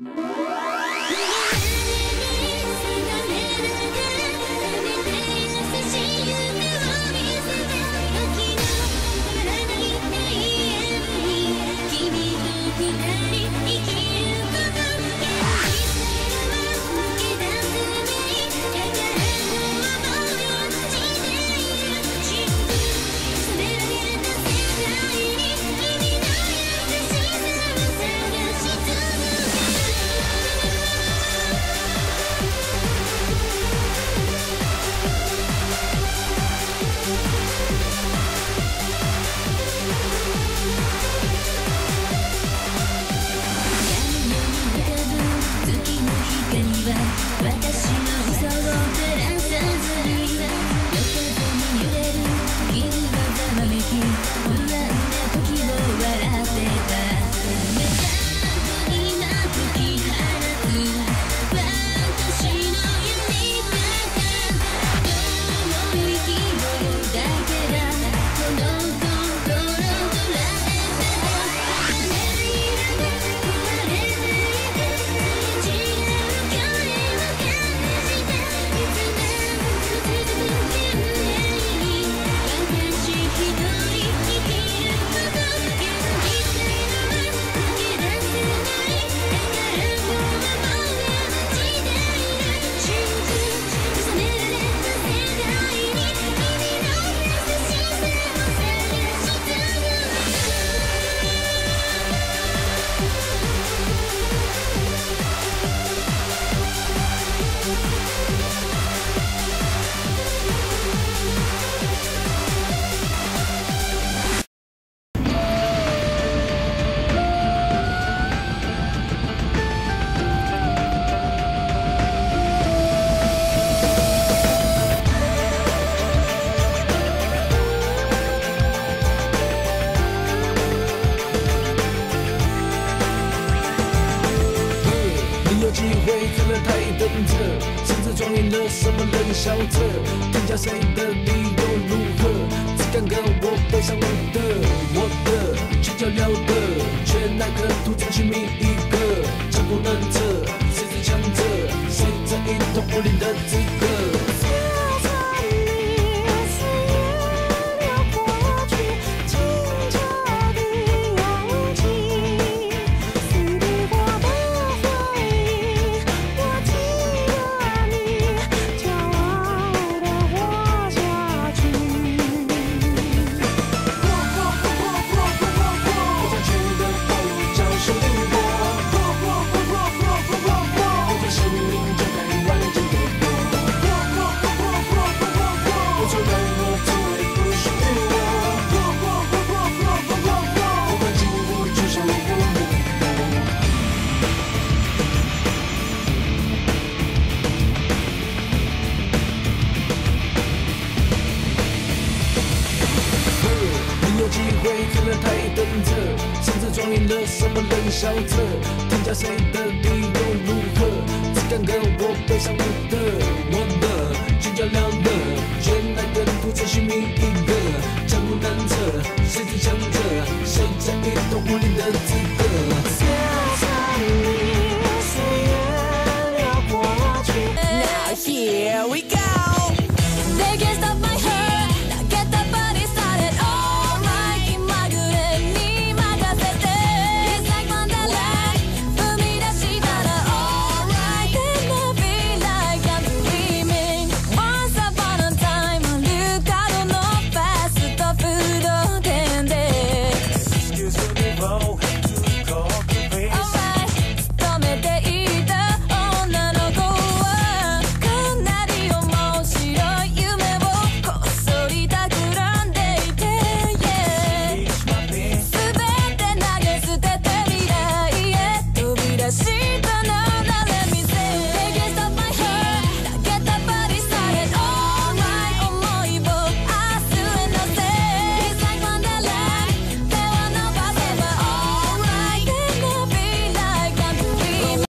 Bye. 机会可能他等着，甚至装晕了，什么冷笑着，更加谁的理由如何？只敢跟我分享我的，我的，成交了。灰黑了太等着，甚至装点了什么冷笑着，添加谁的底又如何？只敢跟我背上我的，我的倔强亮的，原来的图只寻觅一个，江湖难测，谁知强者，谁在一头无力的资格？